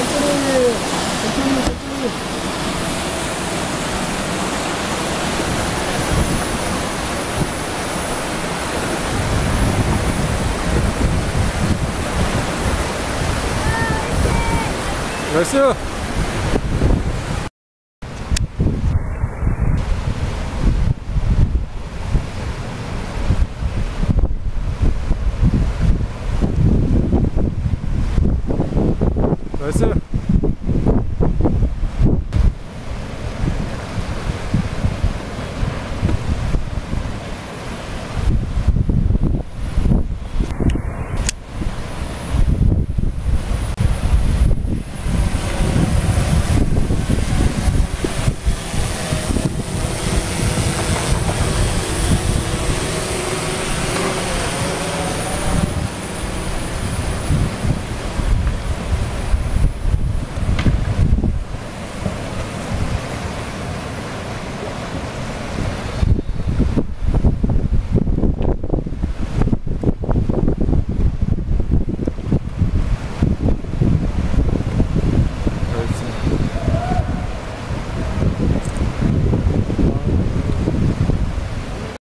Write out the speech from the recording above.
천천히, 천천히, 천천히. 나이스! Weißt du?